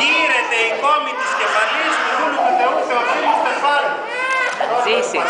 Γύρεται η κόμη της κεφαλής του δούλου του Θεού Θεοφίλου Στεφάνου. Ζήσει.